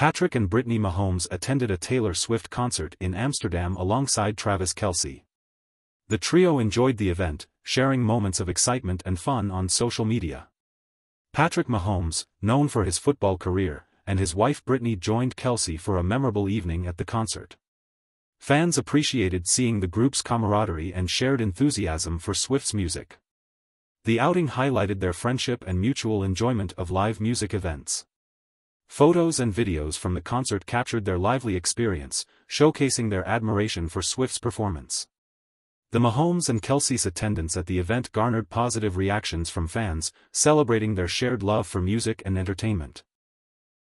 Patrick and Brittany Mahomes attended a Taylor Swift concert in Amsterdam alongside Travis Kelce. The trio enjoyed the event, sharing moments of excitement and fun on social media. Patrick Mahomes, known for his football career, and his wife Brittany joined Kelce for a memorable evening at the concert. Fans appreciated seeing the group's camaraderie and shared enthusiasm for Swift's music. The outing highlighted their friendship and mutual enjoyment of live music events. Photos and videos from the concert captured their lively experience, showcasing their admiration for Swift's performance. The Mahomes and Kelce's attendance at the event garnered positive reactions from fans, celebrating their shared love for music and entertainment.